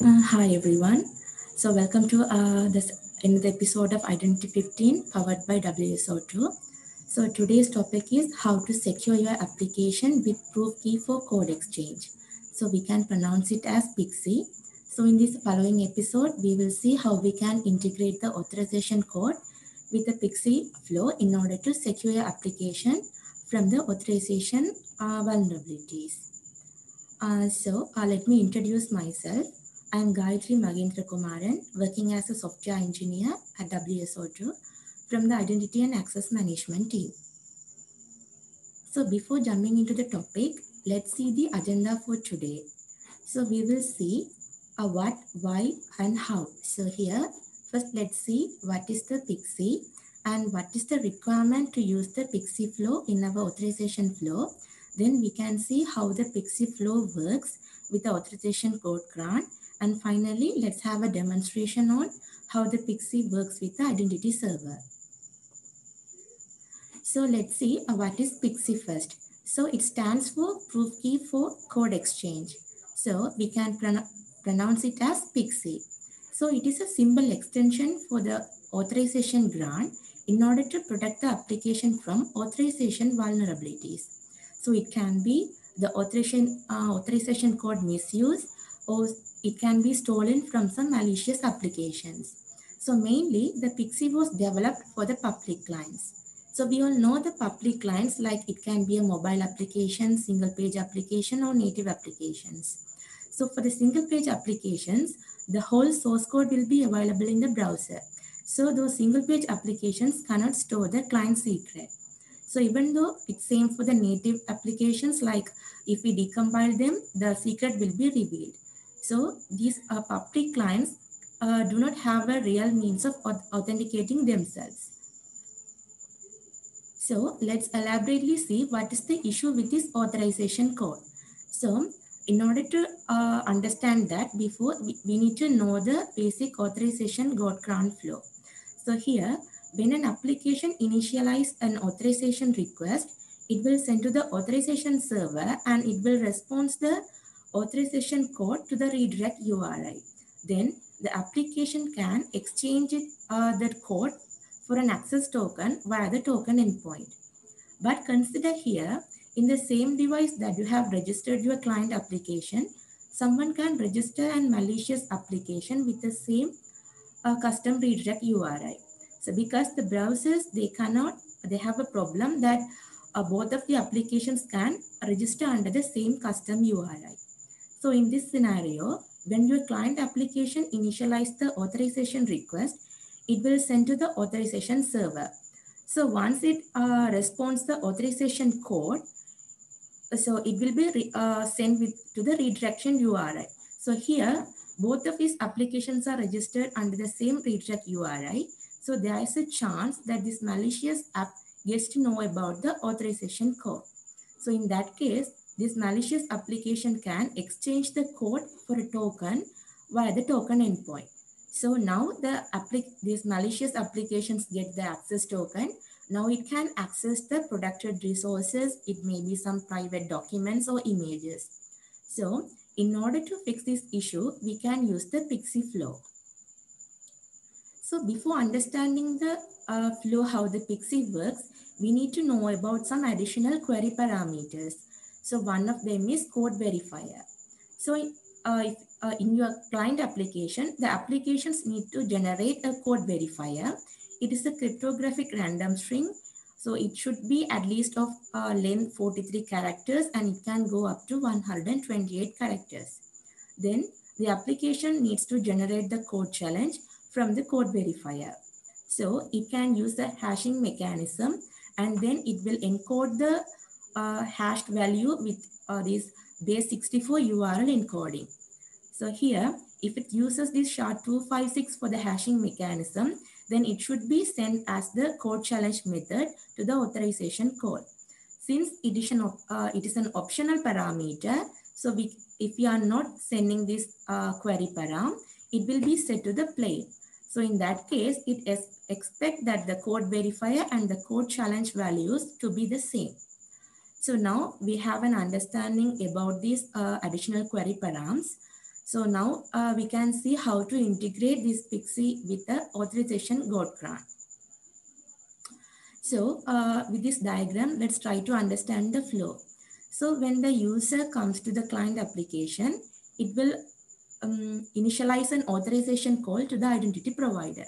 Uh, hi everyone. So welcome to uh, this another episode of Identity 15 powered by WSO2. So today's topic is how to secure your application with proof key for code exchange. So we can pronounce it as Pixie. So in this following episode, we will see how we can integrate the authorization code with the Pixie flow in order to secure your application from the authorization uh, vulnerabilities. Uh, so uh, let me introduce myself. I am Gayatri Magendra Kumaran, working as a software engineer at WSO2 from the Identity and Access Management team. So before jumping into the topic, let's see the agenda for today. So we will see a what, why, and how. So here, first let's see what is the Pixie and what is the requirement to use the Pixie flow in our authorization flow. Then we can see how the Pixie flow works with the authorization code grant and finally, let's have a demonstration on how the Pixie works with the identity server. So let's see uh, what is Pixie first. So it stands for Proof Key for Code Exchange. So we can pron pronounce it as Pixie. So it is a simple extension for the authorization grant in order to protect the application from authorization vulnerabilities. So it can be the authorization, uh, authorization code misuse or it can be stolen from some malicious applications. So mainly the Pixie was developed for the public clients. So we all know the public clients like it can be a mobile application, single page application or native applications. So for the single page applications, the whole source code will be available in the browser. So those single page applications cannot store the client secret. So even though it's same for the native applications, like if we decompile them, the secret will be revealed. So these uh, public clients uh, do not have a real means of authenticating themselves. So let's elaborately see what is the issue with this authorization code. So in order to uh, understand that before we, we, need to know the basic authorization code grant flow. So here, when an application initializes an authorization request, it will send to the authorization server and it will respond the authorization code to the redirect URI. Then the application can exchange it, uh, that code for an access token via the token endpoint. But consider here, in the same device that you have registered your client application, someone can register an malicious application with the same uh, custom redirect URI. So because the browsers, they cannot, they have a problem that uh, both of the applications can register under the same custom URI. So in this scenario, when your client application initializes the authorization request, it will send to the authorization server. So once it uh, responds the authorization code, so it will be uh, sent with to the redirection URI. So here, both of these applications are registered under the same redirect URI. So there is a chance that this malicious app gets to know about the authorization code. So in that case, this malicious application can exchange the code for a token via the token endpoint. So now the these malicious applications get the access token. Now it can access the protected resources. It may be some private documents or images. So in order to fix this issue, we can use the Pixie flow. So before understanding the uh, flow, how the Pixie works, we need to know about some additional query parameters. So one of them is code verifier. So uh, if, uh, in your client application, the applications need to generate a code verifier. It is a cryptographic random string. So it should be at least of uh, length 43 characters and it can go up to 128 characters. Then the application needs to generate the code challenge from the code verifier. So it can use the hashing mechanism and then it will encode the uh, hashed value with uh, this base 64 URL encoding. So here, if it uses this SHA-256 for the hashing mechanism, then it should be sent as the code challenge method to the authorization call. Since it is an, uh, it is an optional parameter, so we, if we are not sending this uh, query param, it will be set to the plain. So in that case, it is expect that the code verifier and the code challenge values to be the same. So now we have an understanding about these uh, additional query params. So now uh, we can see how to integrate this Pixie with the authorization code grant. So uh, with this diagram, let's try to understand the flow. So when the user comes to the client application, it will um, initialize an authorization call to the identity provider.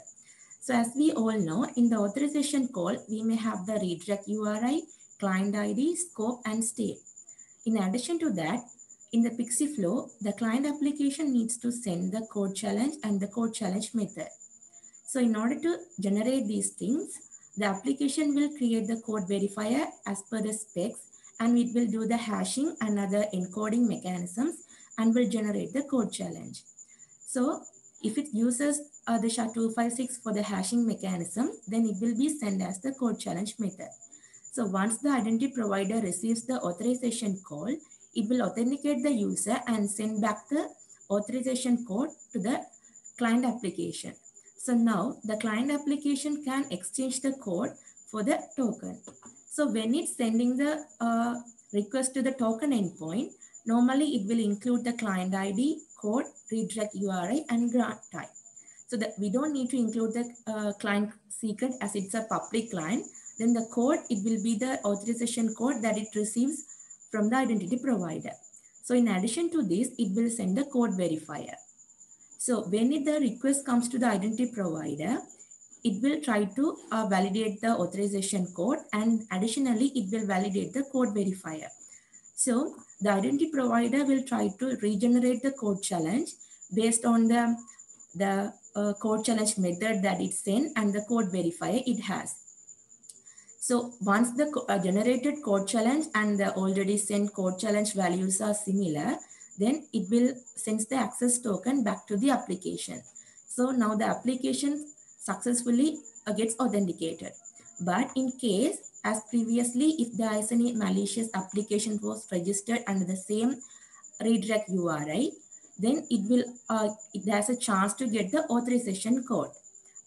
So as we all know, in the authorization call, we may have the redirect URI, client ID, scope, and state. In addition to that, in the Pixie flow, the client application needs to send the code challenge and the code challenge method. So in order to generate these things, the application will create the code verifier as per the specs and it will do the hashing and other encoding mechanisms and will generate the code challenge. So if it uses uh, the SHA-256 for the hashing mechanism, then it will be sent as the code challenge method. So once the identity provider receives the authorization call, it will authenticate the user and send back the authorization code to the client application. So now the client application can exchange the code for the token. So when it's sending the uh, request to the token endpoint, normally it will include the client ID, code, redirect URI, and grant type. So that we don't need to include the uh, client secret as it's a public client. Then the code, it will be the authorization code that it receives from the identity provider. So in addition to this, it will send the code verifier. So when the request comes to the identity provider, it will try to uh, validate the authorization code and additionally, it will validate the code verifier. So the identity provider will try to regenerate the code challenge based on the, the uh, code challenge method that it sent and the code verifier it has. So once the uh, generated code challenge and the already sent code challenge values are similar, then it will sends the access token back to the application. So now the application successfully uh, gets authenticated. But in case, as previously, if there is any malicious application was registered under the same redirect URI, then it will, uh, it has a chance to get the authorization code.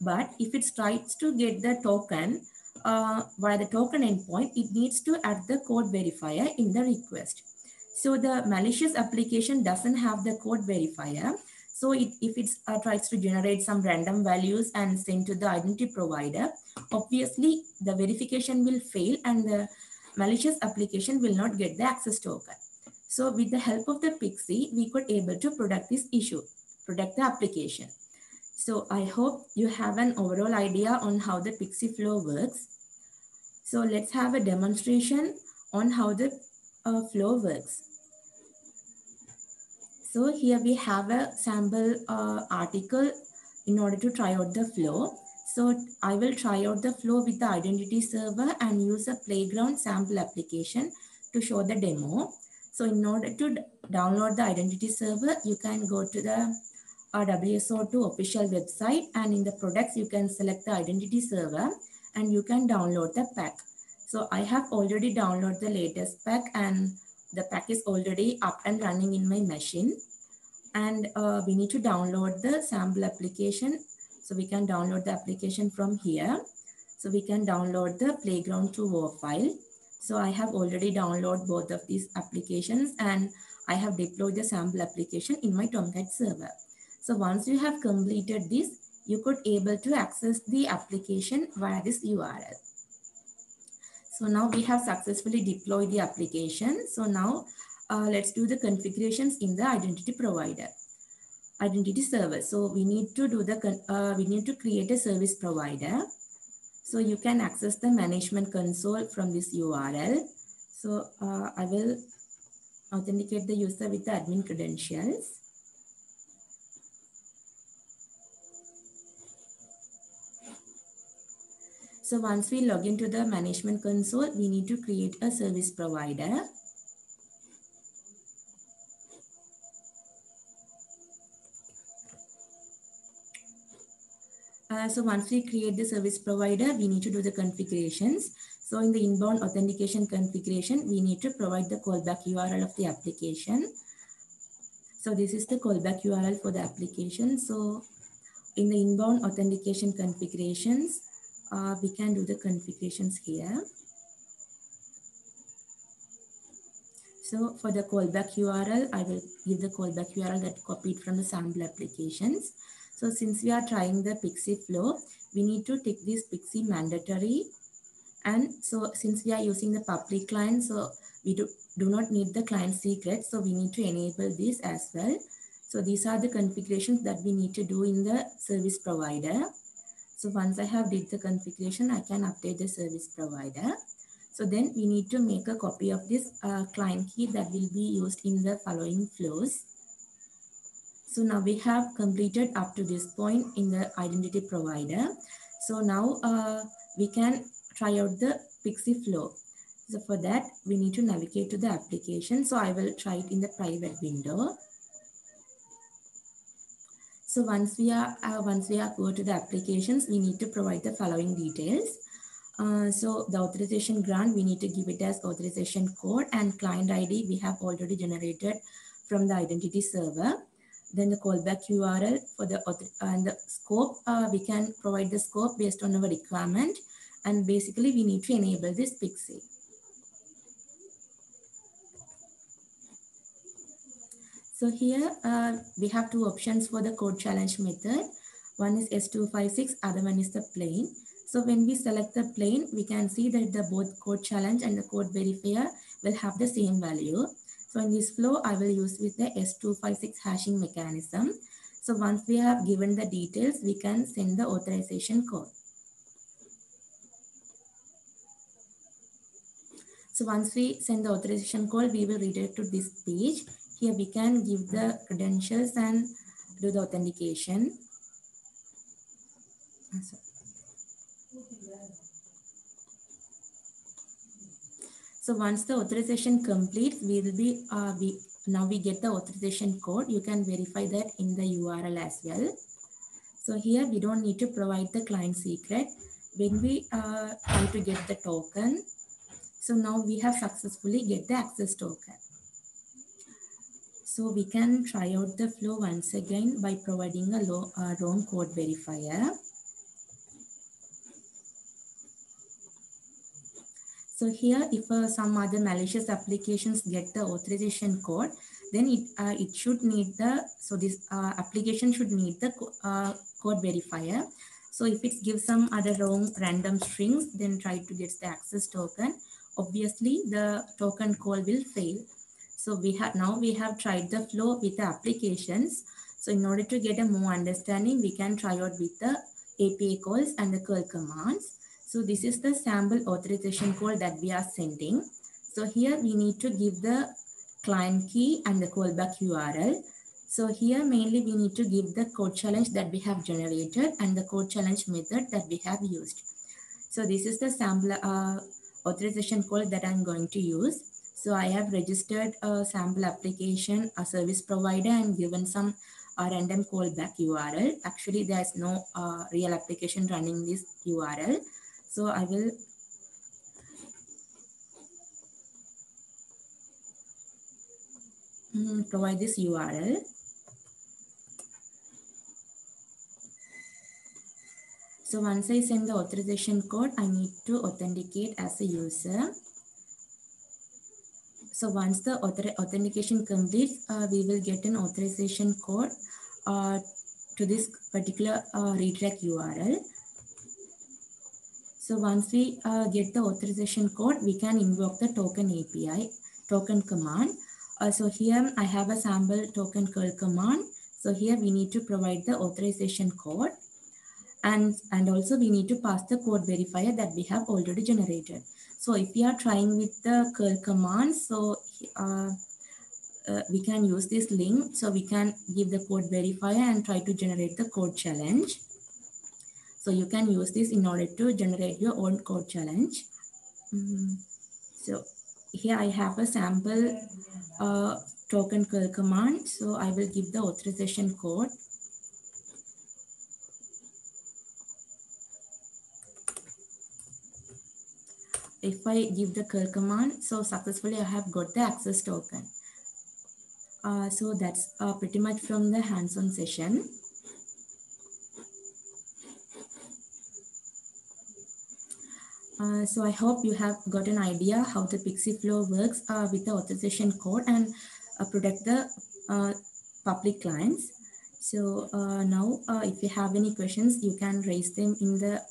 But if it tries to get the token uh, via the token endpoint, it needs to add the code verifier in the request. So the malicious application doesn't have the code verifier. So it, if it uh, tries to generate some random values and send to the identity provider, obviously the verification will fail and the malicious application will not get the access token. So with the help of the Pixie, we could able to protect this issue, protect the application. So I hope you have an overall idea on how the Pixie flow works. So let's have a demonstration on how the uh, flow works. So here we have a sample uh, article in order to try out the flow. So I will try out the flow with the identity server and use a playground sample application to show the demo. So in order to download the identity server, you can go to the uh, WSO2 official website and in the products, you can select the identity server and you can download the pack. So I have already downloaded the latest pack and the pack is already up and running in my machine. And uh, we need to download the sample application. So we can download the application from here. So we can download the playground 2 WAR file. So I have already downloaded both of these applications and I have deployed the sample application in my Tomcat server. So once you have completed this, you could able to access the application via this URL. So now we have successfully deployed the application. So now uh, let's do the configurations in the identity provider, identity server. So we need to do the, uh, we need to create a service provider. So you can access the management console from this URL. So uh, I will authenticate the user with the admin credentials. So once we log into the management console, we need to create a service provider. Uh, so once we create the service provider, we need to do the configurations. So in the inbound authentication configuration, we need to provide the callback URL of the application. So this is the callback URL for the application. So in the inbound authentication configurations, uh, we can do the configurations here. So for the callback URL, I will give the callback URL that copied from the sample applications. So since we are trying the Pixie flow, we need to take this Pixie mandatory. And so since we are using the public client, so we do, do not need the client secret. So we need to enable this as well. So these are the configurations that we need to do in the service provider. So once I have did the configuration, I can update the service provider. So then we need to make a copy of this uh, client key that will be used in the following flows. So now we have completed up to this point in the identity provider. So now uh, we can try out the Pixie flow. So for that, we need to navigate to the application. So I will try it in the private window. So once we are uh, once we are go to the applications, we need to provide the following details. Uh, so the authorization grant, we need to give it as authorization code and client ID we have already generated from the identity server. Then the callback URL for the and the scope, uh, we can provide the scope based on our requirement. And basically we need to enable this Pixie. So here uh, we have two options for the code challenge method. One is S256, other one is the plain. So when we select the plain, we can see that the both code challenge and the code verifier will have the same value. So in this flow, I will use with the S256 hashing mechanism. So once we have given the details, we can send the authorization code. So once we send the authorization code, we will redirect to this page. Here we can give the credentials and do the authentication. So once the authorization completes, we will be, uh, we, now we get the authorization code. You can verify that in the URL as well. So here we don't need to provide the client secret. When we uh, try to get the token, so now we have successfully get the access token. So we can try out the flow once again by providing a low, wrong code verifier. So here, if uh, some other malicious applications get the authorization code, then it uh, it should need the so this uh, application should need the uh, code verifier. So if it gives some other wrong random strings, then try to get the access token. Obviously, the token call will fail. So we have now we have tried the flow with the applications. So in order to get a more understanding, we can try out with the API calls and the curl commands. So this is the sample authorization call that we are sending. So here we need to give the client key and the callback URL. So here mainly we need to give the code challenge that we have generated and the code challenge method that we have used. So this is the sample uh, authorization call that I'm going to use. So I have registered a sample application, a service provider and given some uh, random callback URL. Actually, there's no uh, real application running this URL. So I will mm, provide this URL. So once I send the authorization code, I need to authenticate as a user. So once the author authentication completes, uh, we will get an authorization code uh, to this particular uh, redirect URL. So once we uh, get the authorization code, we can invoke the token API, token command. Uh, so here I have a sample token curl command. So here we need to provide the authorization code. And, and also we need to pass the code verifier that we have already generated. So if we are trying with the curl command, so uh, uh, we can use this link. So we can give the code verifier and try to generate the code challenge. So you can use this in order to generate your own code challenge. Mm. So here I have a sample uh, token curl command. So I will give the authorization code. If I give the curl command, so successfully I have got the access token. Uh, so that's uh, pretty much from the hands-on session. Uh, so I hope you have got an idea how the Pixie Flow works uh, with the authorization code and uh, protect the uh, public clients. So now if you have any questions, you can raise them in the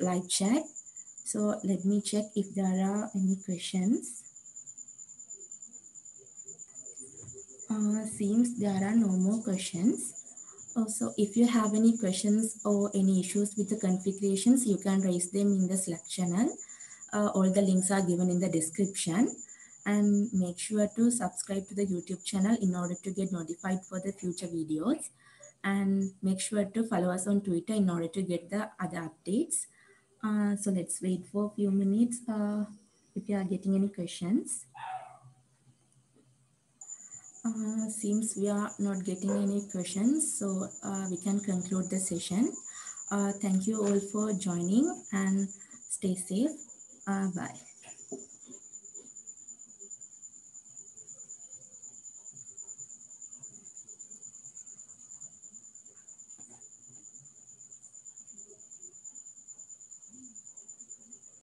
live chat. So let me check if there are any questions. seems there are no more questions. Also, if you have any questions or any issues with the configurations, you can raise them in the Slack channel. Uh, all the links are given in the description. And make sure to subscribe to the YouTube channel in order to get notified for the future videos. And make sure to follow us on Twitter in order to get the other updates. Uh, so let's wait for a few minutes uh, if you are getting any questions. Uh, seems we are not getting any questions, so uh, we can conclude the session. Uh, thank you all for joining and stay safe. Uh, bye.